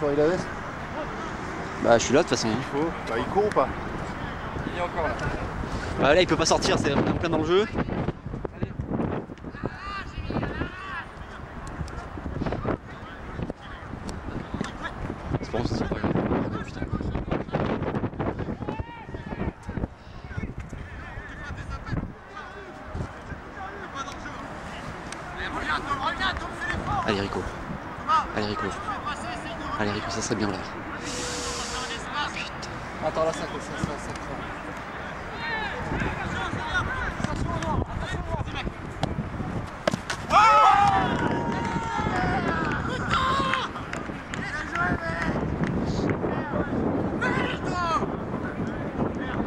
François Ilaves Bah je suis là de toute façon. Il faut. Bah il court ou pas? Il est encore là. Bah là il peut pas sortir, c'est en plein dans le jeu. C'est pas c'est pas grave. Oh, putain. Allez Rico. Allez Rico. Allez, les ça serait bien là. Putain. Attends, là, ça, ça, ça, ça Oh!